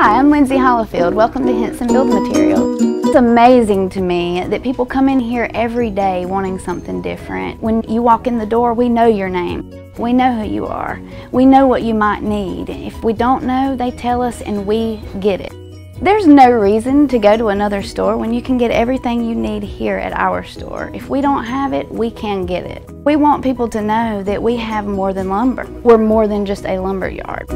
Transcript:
Hi, I'm Lindsay Hollifield. Welcome to Henson Build Materials. It's amazing to me that people come in here every day wanting something different. When you walk in the door, we know your name. We know who you are. We know what you might need. If we don't know, they tell us and we get it. There's no reason to go to another store when you can get everything you need here at our store. If we don't have it, we can get it. We want people to know that we have more than lumber. We're more than just a lumber yard.